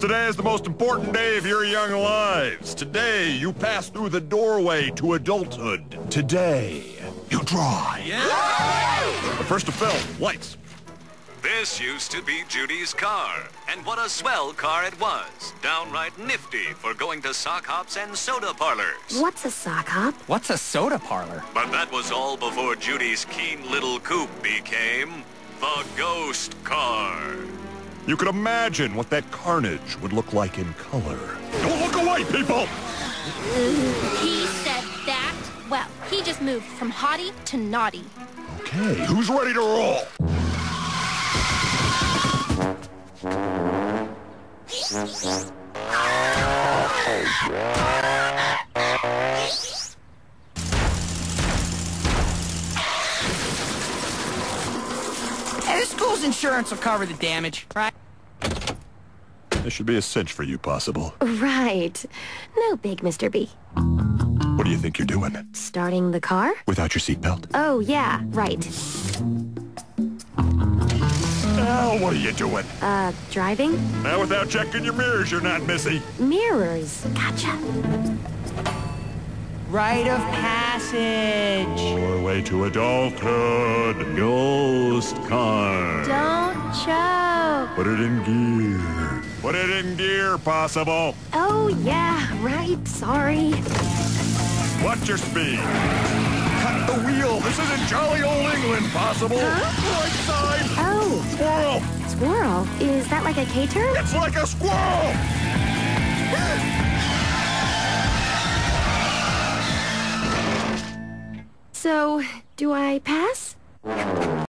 Today is the most important day of your young lives. Today, you pass through the doorway to adulthood. Today, you drive. But first to film, lights. This used to be Judy's car, and what a swell car it was. Downright nifty for going to sock hops and soda parlors. What's a sock hop? What's a soda parlor? But that was all before Judy's keen little coupe became the ghost car. You could imagine what that carnage would look like in color. Don't look away, people! He said that? Well, he just moved from haughty to naughty. Okay, who's ready to roll? Hey, the school's insurance will cover the damage, right? This should be a cinch for you, possible. Right. No big, Mr. B. What do you think you're doing? Starting the car? Without your seatbelt? Oh, yeah, right. Now, what are you doing? Uh, driving? Now, without checking your mirrors, you're not missy. Mirrors. Gotcha. Rite of passage. Doorway to adulthood. Ghost car. Don't choke. Put it in gear. Put it in gear, possible. Oh, yeah, right. Sorry. Watch your speed. Cut the wheel. This isn't jolly old England, possible. Huh? Right side. Oh, Squirrel. squirrel. Is that like a cater? It's like a squirrel. So, do I pass?